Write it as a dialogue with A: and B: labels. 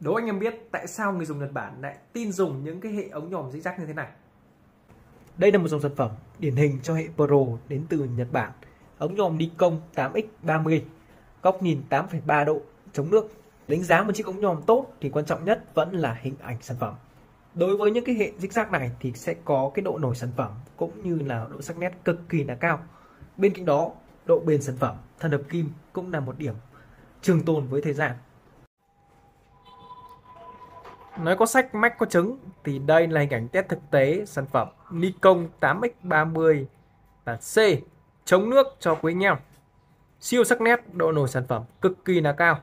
A: Đố anh em biết tại sao người dùng Nhật Bản lại tin dùng những cái hệ ống nhòm zigzag như thế này. Đây là một dòng sản phẩm điển hình cho hệ Pro đến từ Nhật Bản. Ống nhòm Nikon 8X30, góc nhìn 8,3 độ, chống nước. Đánh giá một chiếc ống nhòm tốt thì quan trọng nhất vẫn là hình ảnh sản phẩm. Đối với những cái hệ zigzag này thì sẽ có cái độ nổi sản phẩm cũng như là độ sắc nét cực kỳ là cao. Bên cạnh đó, độ bền sản phẩm, thân hợp kim cũng là một điểm trường tồn với thời gian. Nói có sách mách có trứng thì đây là hình ảnh test thực tế sản phẩm Nikon 8X30 là C chống nước cho quý anh em. Siêu sắc nét, độ nổi sản phẩm cực kỳ là cao.